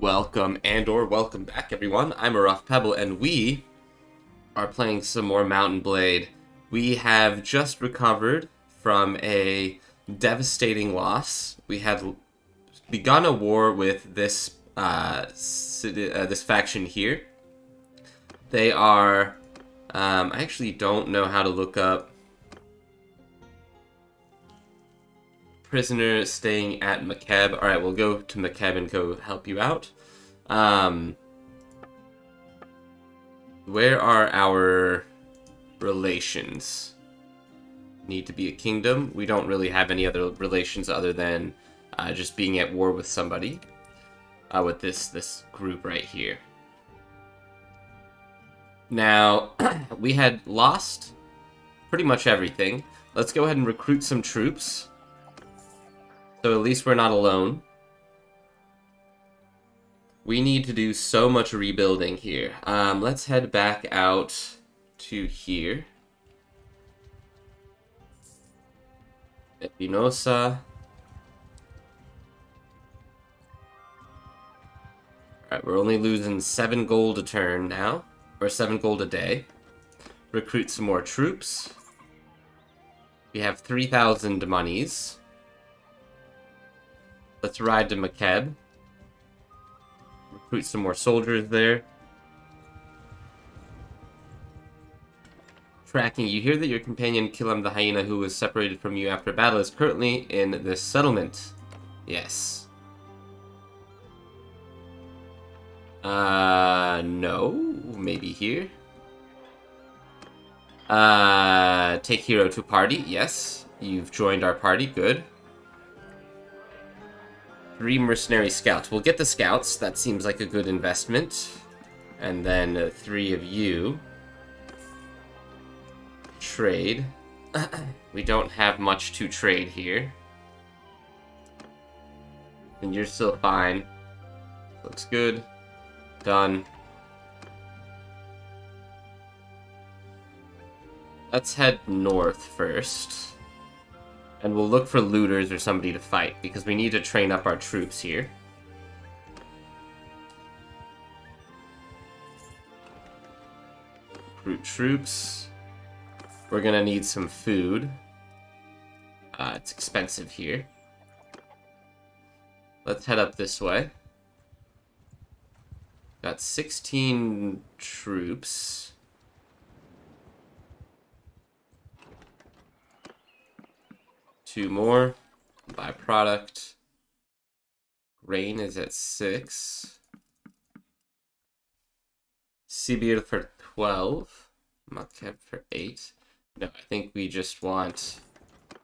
Welcome and or welcome back everyone. I'm a Rough Pebble and we are playing some more Mount & Blade. We have just recovered from a devastating loss. We had begun a war with this uh, uh, this faction here. They are um, I actually don't know how to look up prisoner staying at Makeb. All right, we'll go to Makeb and go help you out. Um, where are our relations? Need to be a kingdom. We don't really have any other relations other than uh, just being at war with somebody. Uh, with this this group right here. Now, we had lost pretty much everything. Let's go ahead and recruit some troops. So at least we're not alone. We need to do so much rebuilding here. Um, let's head back out to here. Espinosa. Alright, we're only losing 7 gold a turn now. Or 7 gold a day. Recruit some more troops. We have 3,000 monies. Let's ride to Makeb. Recruit some more soldiers there. Tracking. You hear that your companion Kilam the hyena who was separated from you after battle is currently in this settlement. Yes. Uh, no. Maybe here. Uh, take hero to party. Yes. You've joined our party. Good. Three mercenary scouts. We'll get the scouts. That seems like a good investment. And then uh, three of you. Trade. we don't have much to trade here. And you're still fine. Looks good. Done. Let's head north first. And we'll look for looters or somebody to fight, because we need to train up our troops here. Recruit troops. We're gonna need some food. Uh, it's expensive here. Let's head up this way. Got 16 troops. Two more. Buy product. Grain is at six. Seabeard for 12. Makeb for eight. No, I think we just want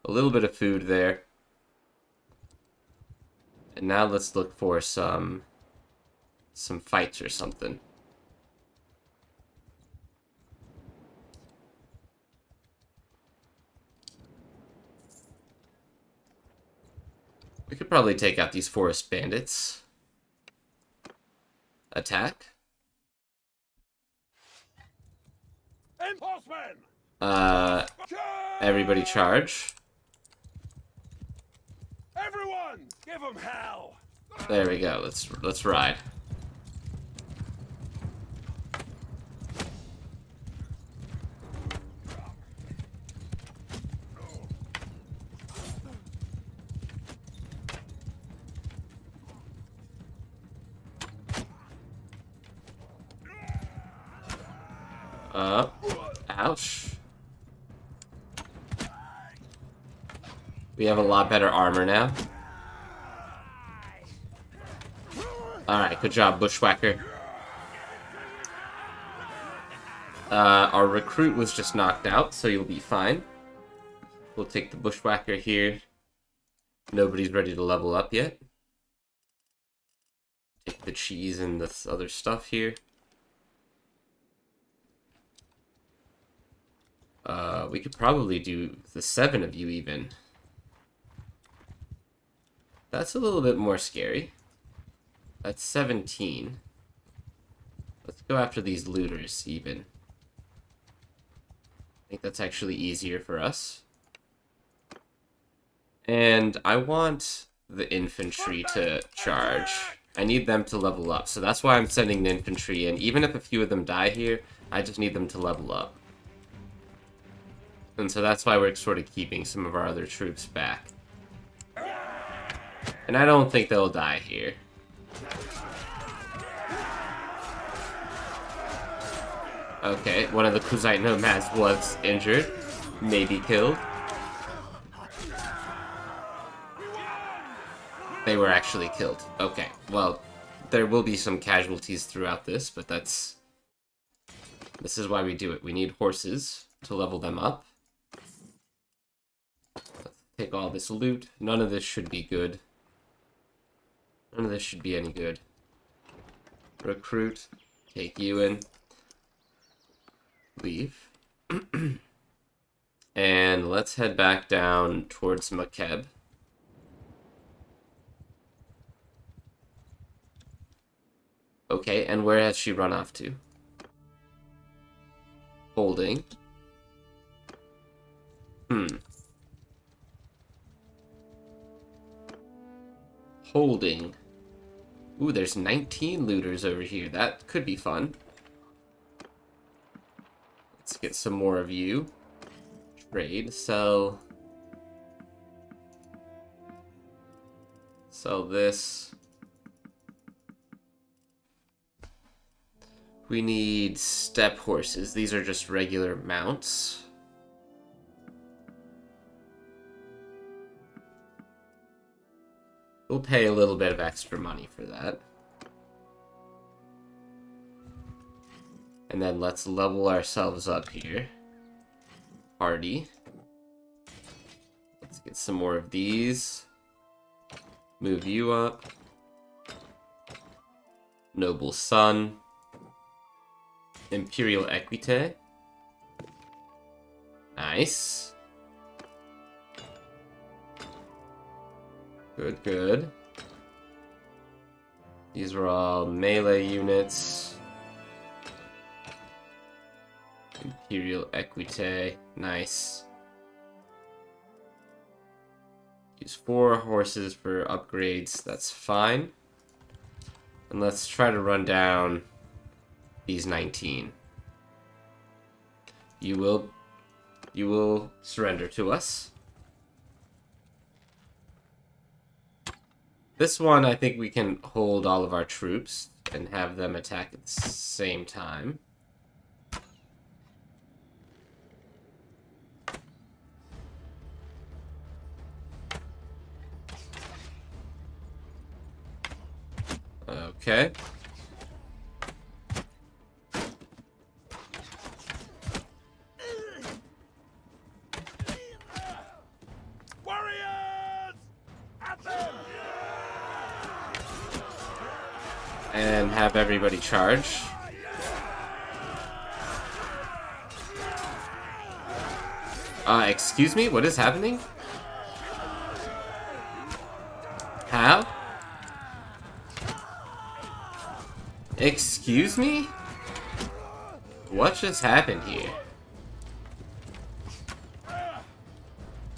a little bit of food there. And now let's look for some some fights or something. We could probably take out these forest bandits. Attack. Uh, everybody charge. Everyone, give them hell. There we go. Let's let's ride. Uh, ouch. We have a lot better armor now. Alright, good job, Bushwhacker. Uh, our recruit was just knocked out, so you'll be fine. We'll take the Bushwhacker here. Nobody's ready to level up yet. Take the cheese and this other stuff here. Uh, we could probably do the seven of you even. That's a little bit more scary. That's 17. Let's go after these looters, even. I think that's actually easier for us. And I want the infantry to charge I need them to level up. So that's why I'm sending the infantry in. Even if a few of them die here, I just need them to level up. And so that's why we're sort of keeping some of our other troops back. And I don't think they'll die here. Okay, one of the Khuzait nomads was injured, maybe killed. They were actually killed. Okay, well, there will be some casualties throughout this, but that's... This is why we do it. We need horses to level them up. Take all this loot. None of this should be good. None of this should be any good. Recruit. Take you in. Leave. and let's head back down towards Makeb. Okay, and where has she run off to? Holding. Hmm. Holding. Ooh, there's 19 looters over here. That could be fun. Let's get some more of you. Trade, sell. Sell this. We need steppe horses. These are just regular mounts. We'll pay a little bit of extra money for that. And then let's level ourselves up here. Party. Let's get some more of these. Move you up. Noble Son. Imperial Equite. Nice. Good, good. These are all melee units. Imperial Equite. Nice. Use four horses for upgrades. That's fine. And let's try to run down these 19. You will you will surrender to us. This one, I think we can hold all of our troops and have them attack at the same time. Okay. And have everybody charge. Uh, excuse me? What is happening? How? Excuse me? What just happened here?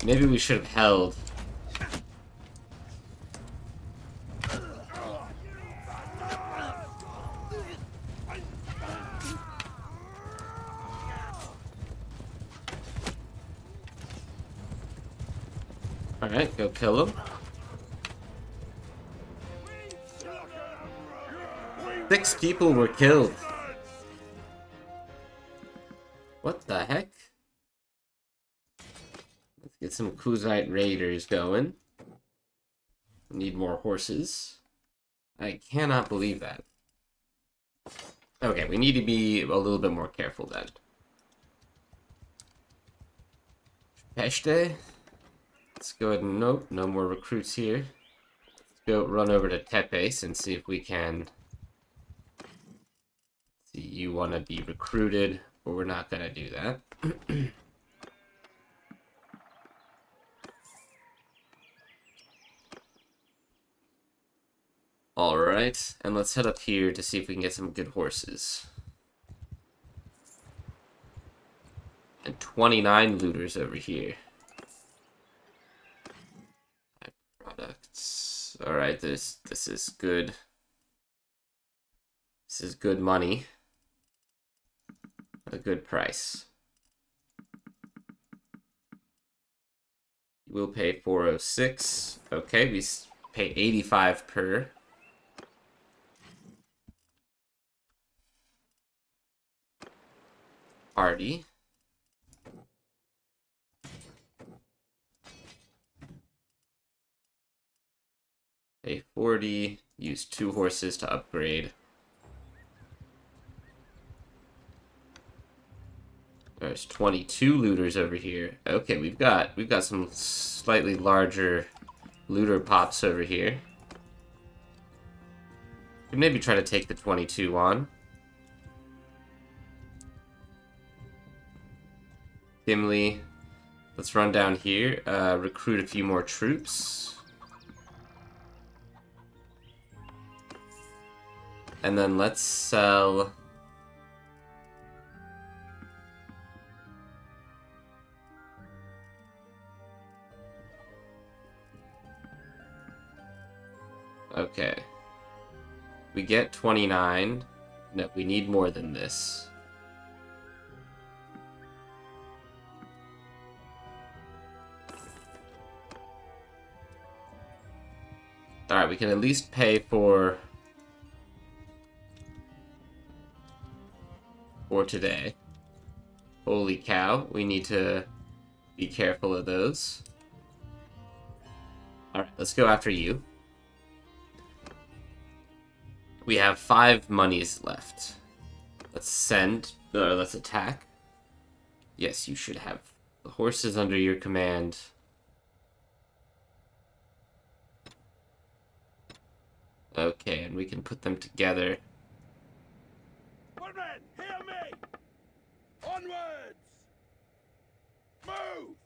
Maybe we should have held. People were killed. What the heck? Let's get some Khuzait raiders going. Need more horses. I cannot believe that. Okay, we need to be a little bit more careful then. Peshte? Let's go ahead and nope, no more recruits here. Let's go run over to Tepe and see if we can you want to be recruited, but we're not going to do that. Alright, and let's head up here to see if we can get some good horses. And 29 looters over here. Products. Alright, this this is good. This is good money. A good price. We'll pay 406. Okay, we pay 85 per. Party. Pay 40. Use two horses to upgrade. There's 22 looters over here. Okay, we've got we've got some slightly larger looter pops over here. We maybe try to take the 22 on. Gimli. Let's run down here, uh, recruit a few more troops. And then let's sell... We get 29. No, we need more than this. Alright, we can at least pay for... For today. Holy cow, we need to be careful of those. Alright, let's go after you. We have five monies left. Let's send, or let's attack. Yes, you should have the horses under your command. Okay, and we can put them together. Woodman, hear me! Onwards! Move!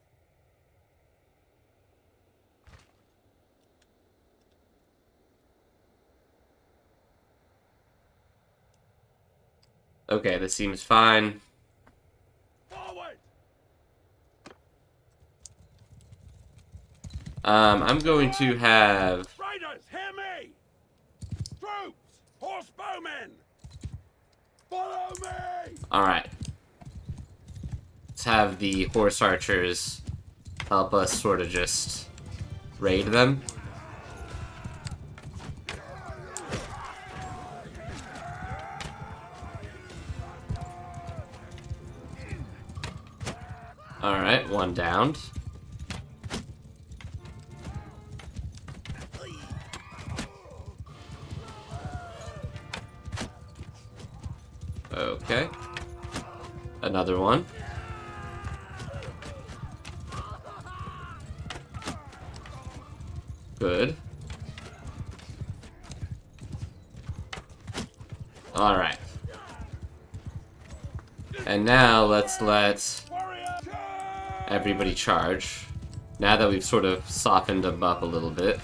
Okay, this seems fine. Um, I'm going to have... Riders, hear me! Troops! Horse bowmen! Follow me! Alright. Let's have the horse archers help us sort of just raid them. Alright, one downed. Okay. Another one. Good. Alright. And now let's let! Everybody charge. Now that we've sort of softened them up a little bit.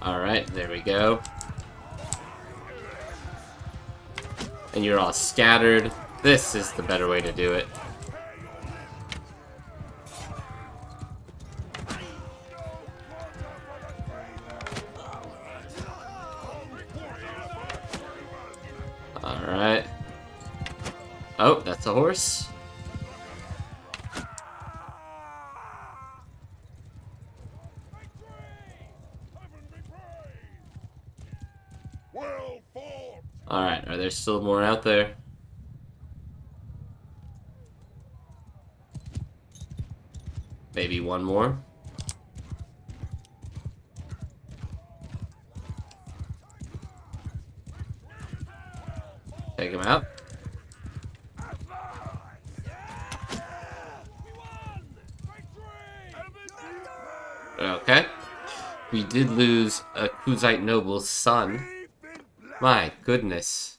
Alright, there we go. And you're all scattered. This is the better way to do it. Alright, are there still more out there? Maybe one more? Take him out. Okay. We did lose a Khuzait noble's son. My goodness.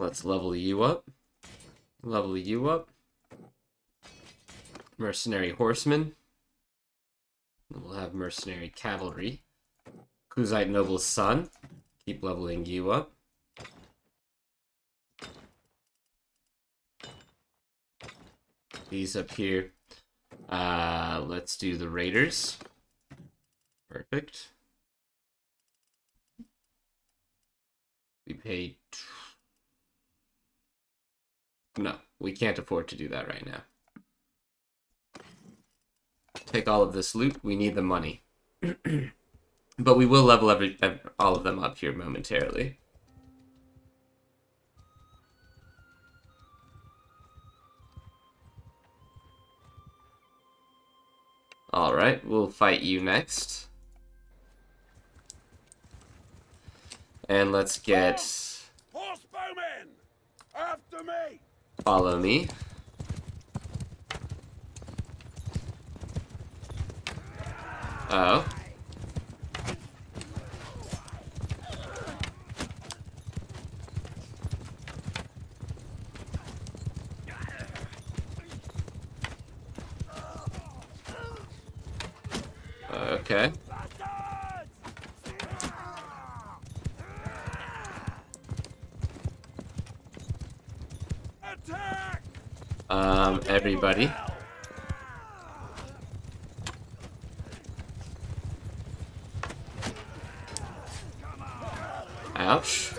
Let's level you up. Level you up. Mercenary horsemen. We'll have mercenary cavalry. Khuzait noble's son. Keep leveling you up. these up here. Uh, let's do the Raiders. Perfect. We pay... No, we can't afford to do that right now. Take all of this loot. We need the money. but we will level every, all of them up here momentarily. Alright, we'll fight you next. And let's get... Horsebowmen! After me! Follow me. Oh. Okay. Um, everybody. Ouch.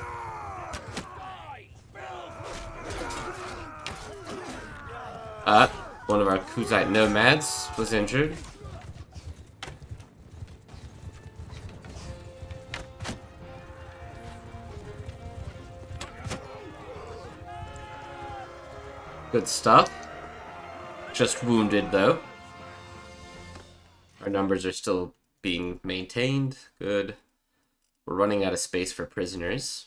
Uh, one of our Khuzait nomads was injured. Good stuff. Just wounded, though. Our numbers are still being maintained. Good. We're running out of space for prisoners.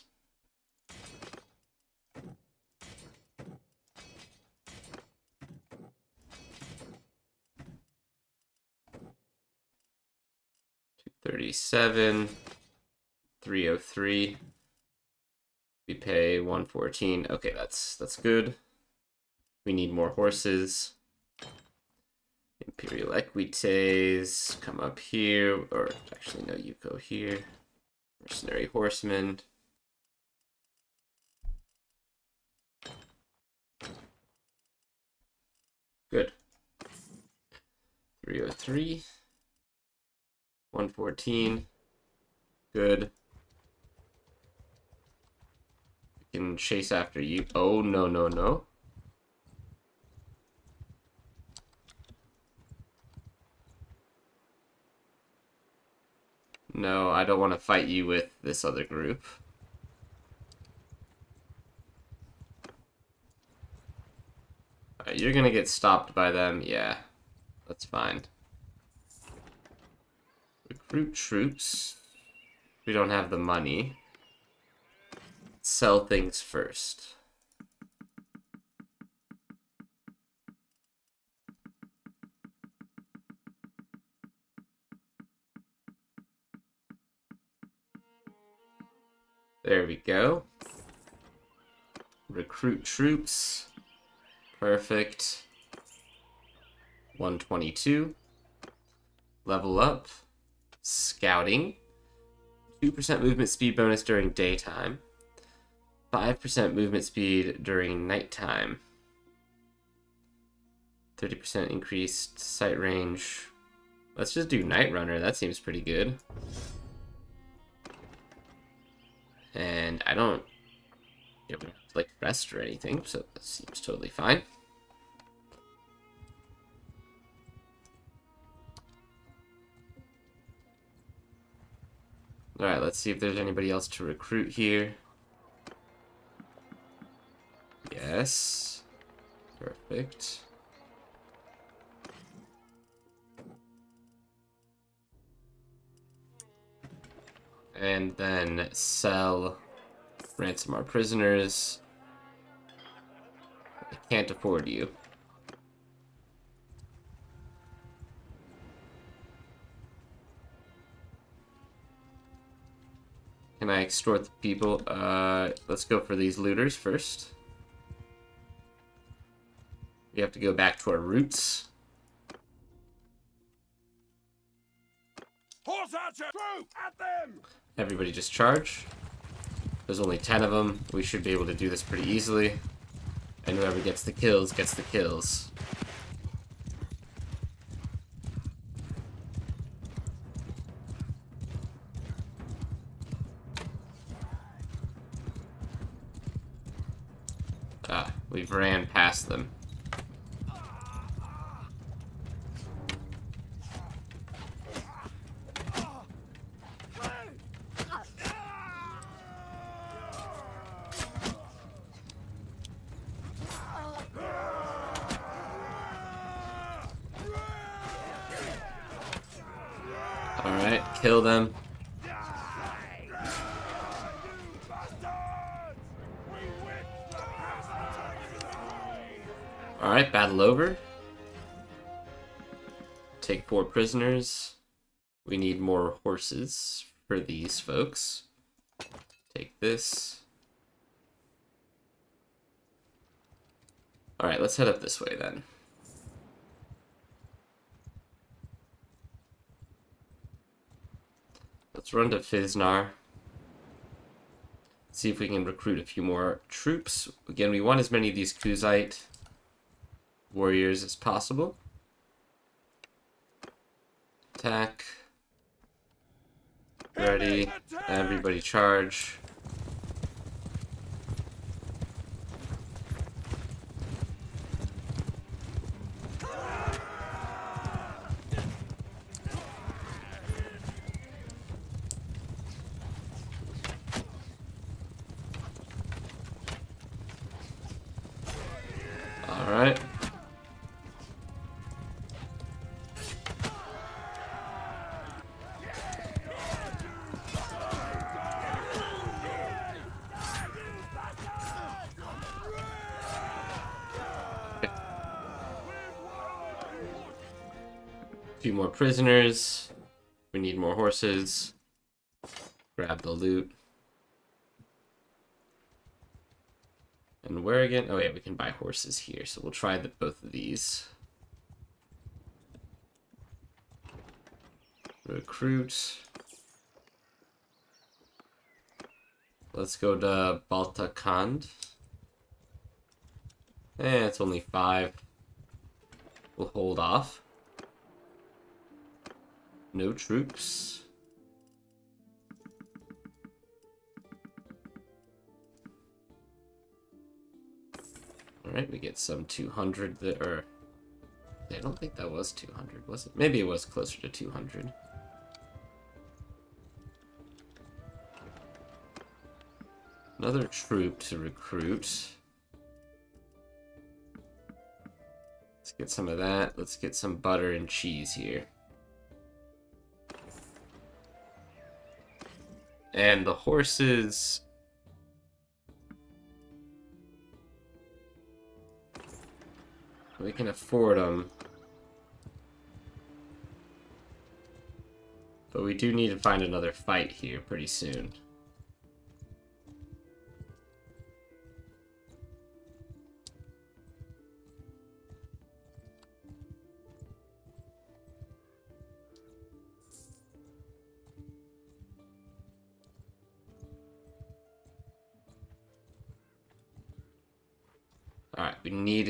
Thirty-seven, three oh three. We pay one fourteen. Okay, that's that's good. We need more horses. Imperial Equites, come up here, or actually no, you go here. Mercenary Horsemen. Good. 303. 114. Good. We can chase after you. Oh, no, no, no. No, I don't want to fight you with this other group. Right, you're gonna get stopped by them, yeah. That's fine. Recruit troops. We don't have the money. Sell things first. There we go. Recruit troops. Perfect. 122. Level up. Scouting. 2% movement speed bonus during daytime. 5% movement speed during nighttime. 30% increased sight range. Let's just do Night Runner. That seems pretty good. And I don't, you know, like rest or anything, so that seems totally fine. Alright, let's see if there's anybody else to recruit here. Yes. Perfect. And then sell ransom our prisoners. I can't afford you. Can I extort the people? Uh, let's go for these looters first. We have to go back to our roots. Horse archer! Troop! At them! Everybody just charge. There's only 10 of them. We should be able to do this pretty easily. And whoever gets the kills gets the kills. Ah, we've ran past them. Prisoners. We need more horses for these folks. Take this. Alright, let's head up this way then. Let's run to Fiznar. See if we can recruit a few more troops. Again, we want as many of these Khuzait warriors as possible. Attack. Ready. Everybody charge. More prisoners. We need more horses. Grab the loot. And where again? Oh yeah, we can buy horses here. So we'll try the, both of these. Recruit. Let's go to Baltakand. Eh, it's only five. We'll hold off. No troops. Alright, we get some 200 there. I don't think that was 200, was it? Maybe it was closer to 200. Another troop to recruit. Let's get some of that. Let's get some butter and cheese here. And the horses... We can afford them. But we do need to find another fight here pretty soon.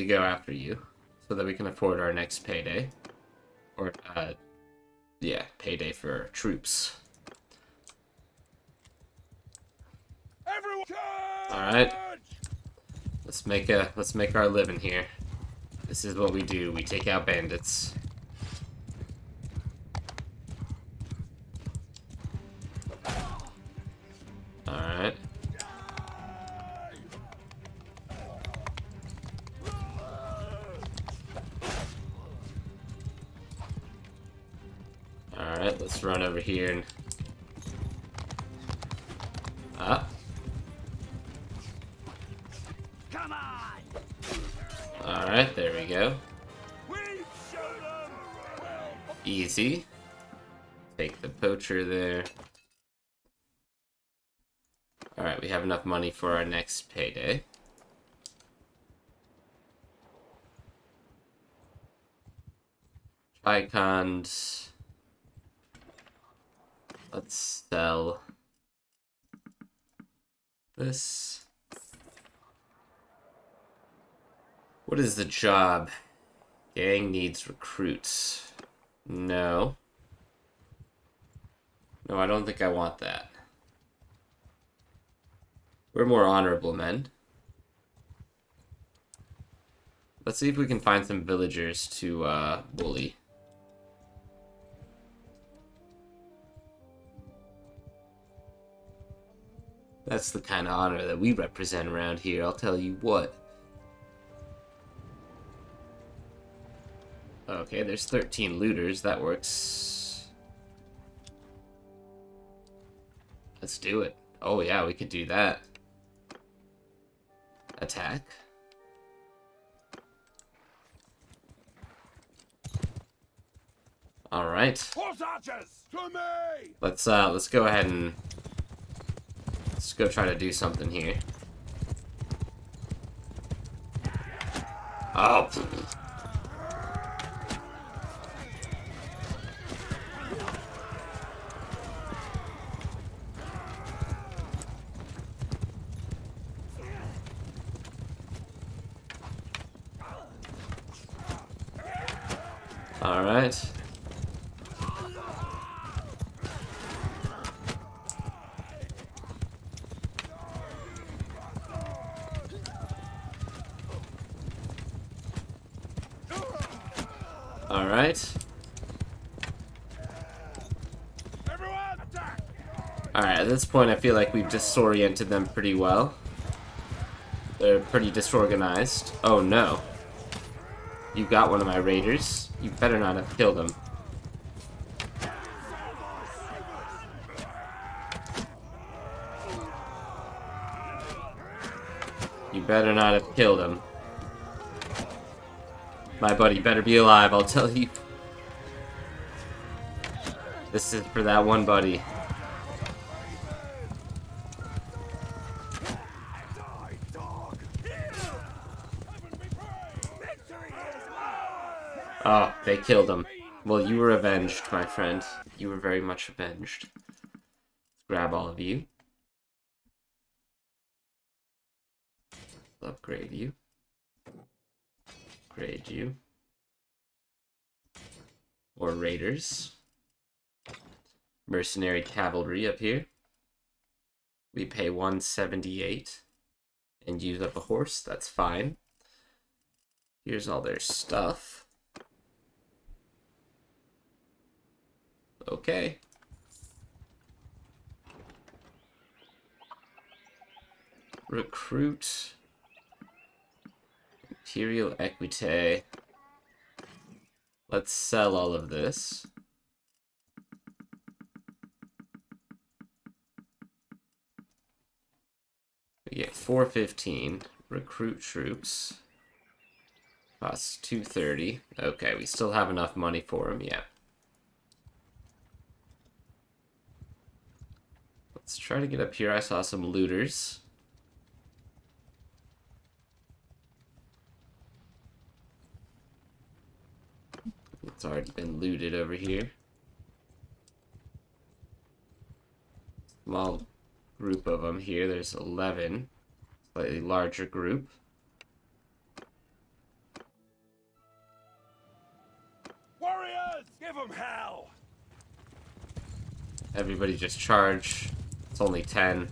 To go after you so that we can afford our next payday. Or, uh, yeah, payday for troops. Everyone Alright. Let's make a let's make our living here. This is what we do. We take out bandits. Alright. Let's run over here and... Ah, Come on! alright, there we go. Easy. Take the poacher there. Alright, we have enough money for our next payday. Tricons. Let's sell this. What is the job? Gang needs recruits. No. No, I don't think I want that. We're more honorable men. Let's see if we can find some villagers to uh, bully. That's the kind of honor that we represent around here, I'll tell you what. Okay, there's 13 looters, that works. Let's do it. Oh yeah, we could do that. Attack. All right. Horse archers! To me! Let's uh let's go ahead and go try to do something here. Oh. All right. All right. Everyone, attack! All right. At this point, I feel like we've disoriented them pretty well. They're pretty disorganized. Oh no. You got one of my raiders. You better not have killed him. You better not have killed him. My buddy better be alive, I'll tell you. This is for that one buddy. Killed him. Well, you were avenged, my friend. You were very much avenged. Grab all of you. Upgrade you. Grade you. Or raiders. Mercenary cavalry up here. We pay 178 and use up a horse. That's fine. Here's all their stuff. Okay. Recruit. Imperial Equite. Let's sell all of this. We get 415. Recruit troops. Costs 230. Okay, we still have enough money for him, yeah. Let's try to get up here. I saw some looters. It's already been looted over here. Small group of them here. There's 11. Slightly larger group. Warriors! Give them hell! Everybody just charge. It's only 10.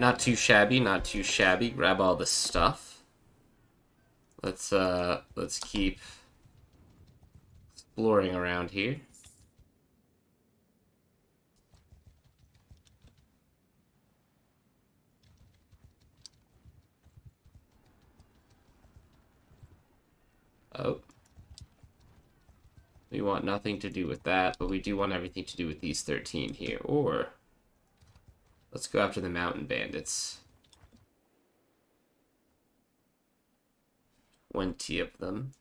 Not too shabby, not too shabby. Grab all the stuff. Let's uh let's keep exploring around here. Oh. We want nothing to do with that, but we do want everything to do with these 13 here. Or, Let's go after the mountain bandits. 20 of them.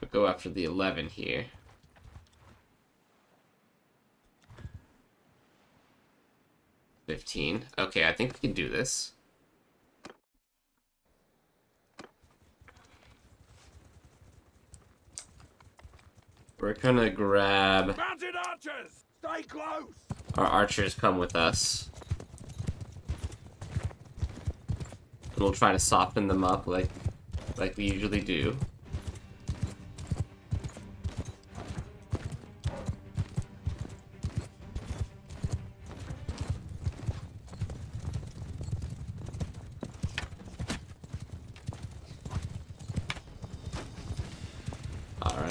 We'll go after the 11 here. Fifteen. Okay, I think we can do this. We're gonna grab Mounted archers! Stay close! our archers come with us. And we'll try to soften them up like like we usually do.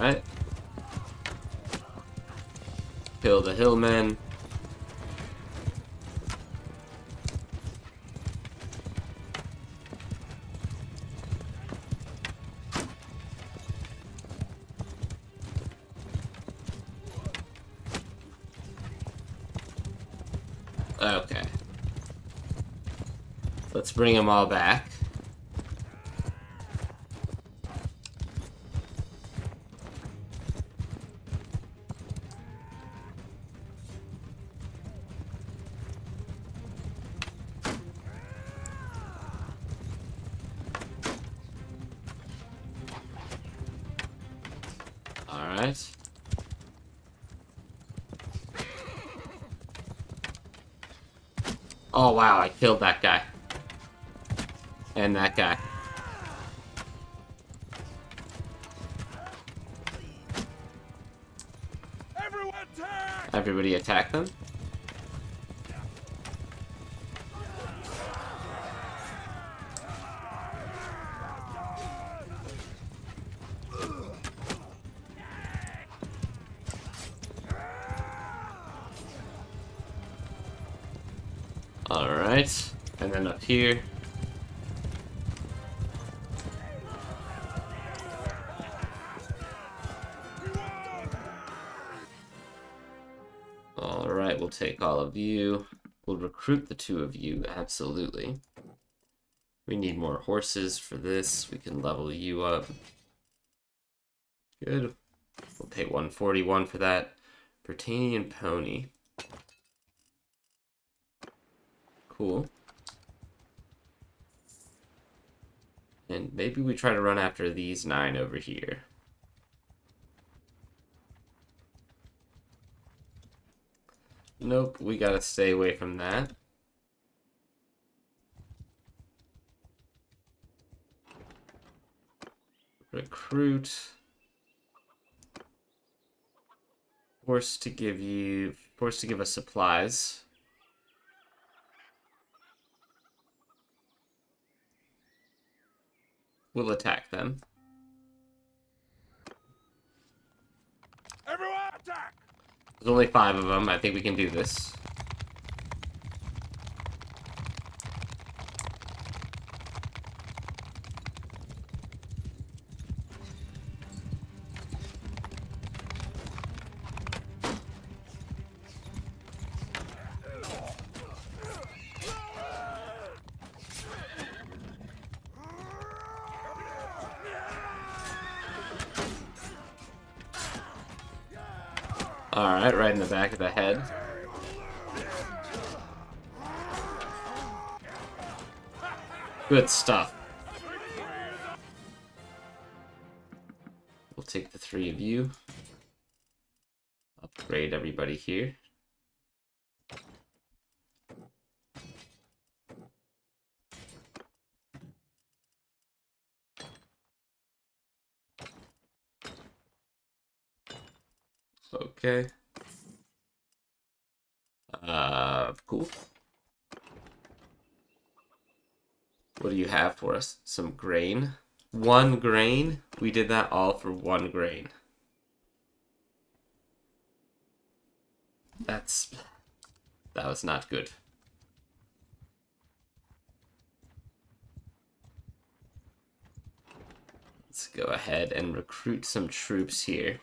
Alright. Kill the hillmen. Okay. Let's bring them all back. Wow, I killed that guy. And that guy. Everyone attack! Everybody attack them. Alright. And then up here. Alright, we'll take all of you. We'll recruit the two of you, absolutely. We need more horses for this. We can level you up. Good. We'll pay 141 for that. Britannian pony. Cool. And maybe we try to run after these nine over here. Nope, we gotta stay away from that. Recruit. Forced to give you, forced to give us supplies. We'll attack them. Everyone attack! There's only five of them. I think we can do this. Good stuff. We'll take the three of you. Upgrade everybody here. Okay. Uh, cool. What do you have for us? Some grain? One grain? We did that all for one grain. That's... That was not good. Let's go ahead and recruit some troops here.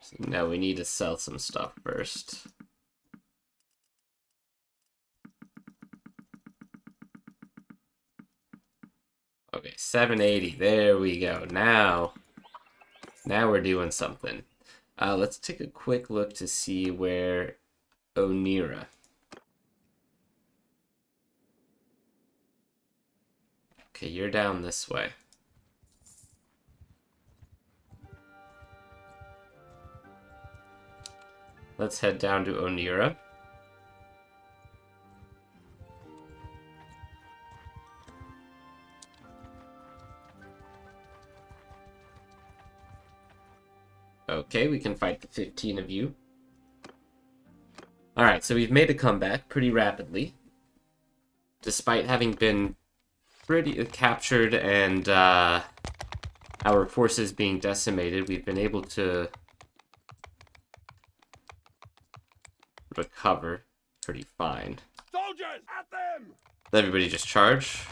So now we need to sell some stuff first. Okay, 780. There we go. Now, now we're doing something. Uh, let's take a quick look to see where Onira. Okay, you're down this way. Let's head down to Onira. Okay, we can fight the 15 of you. Alright, so we've made a comeback pretty rapidly. Despite having been pretty uh, captured and uh, our forces being decimated, we've been able to recover pretty fine. Soldiers, at them! Everybody just charge.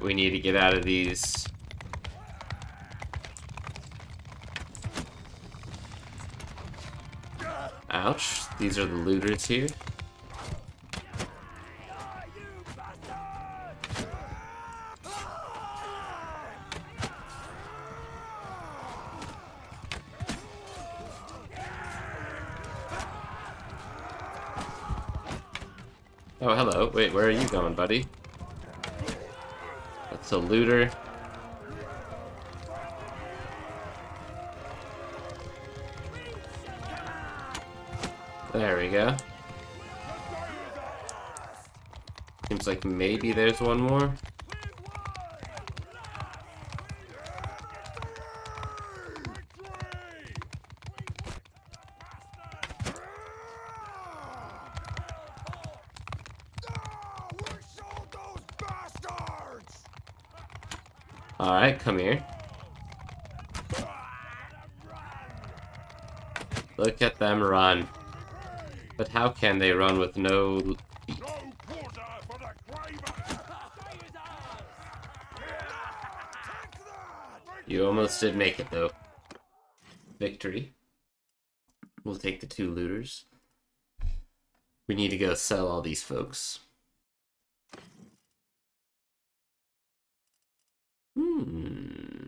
We need to get out of these. Ouch. These are the looters here. Oh, hello. Wait, where are you going, buddy? That's a looter. There we go. Seems like maybe there's one more. Alright, come here. Look at them run. But how can they run with no... Craven! You almost did make it, though. Victory. We'll take the two looters. We need to go sell all these folks. Hmm.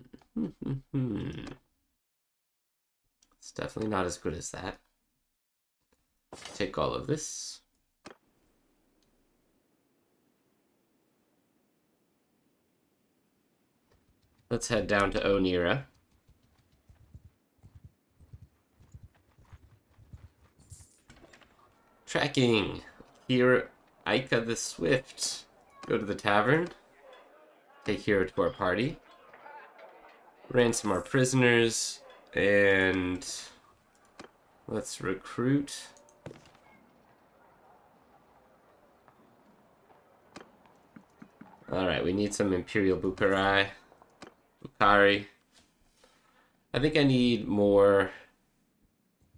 it's definitely not as good as that. Take all of this. Let's head down to Onira. Tracking. Here, Aika the Swift. Go to the tavern. Take Hero to our party. Ransom our prisoners. And let's recruit. Alright, we need some Imperial Bukarai. Bukari. I think I need more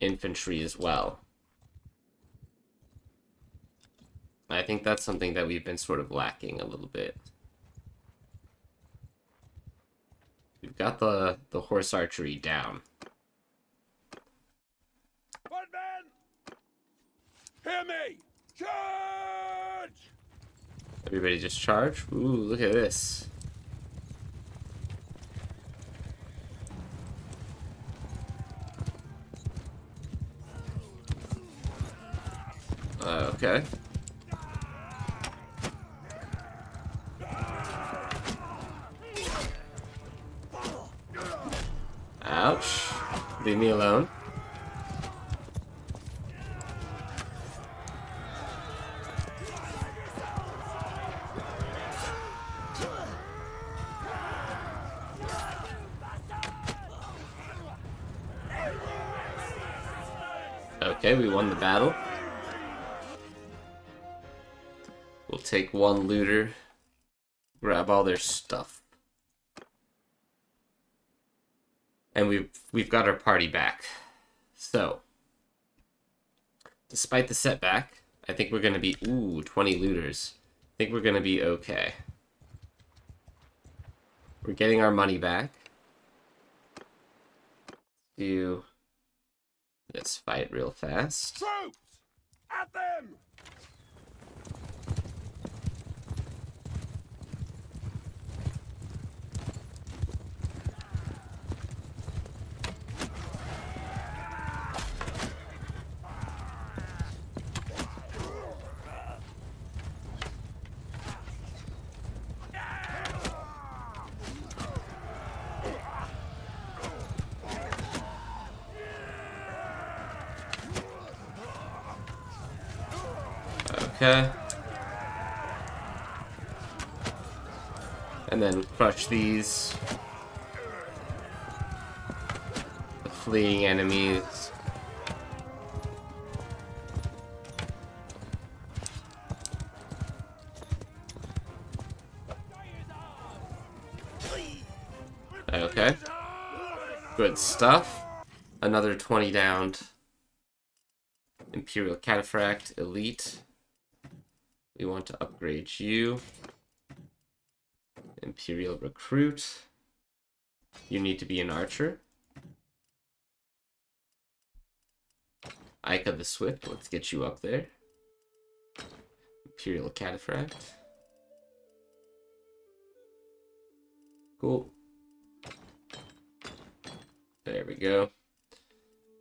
infantry as well. I think that's something that we've been sort of lacking a little bit. We've got the, the horse archery down. One man! Hear me! Charge! Everybody just charge. Ooh, look at this. Uh, okay. Ouch. Leave me alone. Okay, we won the battle. We'll take one looter, grab all their stuff. And we've we've got our party back. So, despite the setback, I think we're gonna be... Ooh, 20 looters. I think we're gonna be okay. We're getting our money back. Do... Let's fight real fast. Troops! At them! Okay. And then crush these. The fleeing enemies. Okay. Good stuff. Another 20 downed. Imperial Cataphract Elite. We want to upgrade you. Imperial Recruit. You need to be an archer. Ica the Swift, let's get you up there. Imperial Cataphract. Cool. There we go.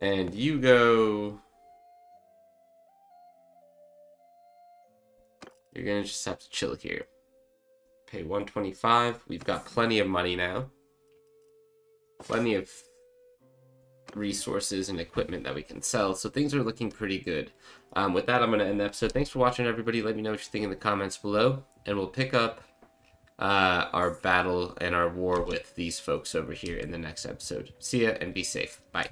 And you go... You're gonna just have to chill here. Pay 125. We've got plenty of money now. Plenty of resources and equipment that we can sell. So things are looking pretty good. Um, with that, I'm going to end the episode. Thanks for watching, everybody. Let me know what you think in the comments below. And we'll pick up uh, our battle and our war with these folks over here in the next episode. See ya and be safe. Bye.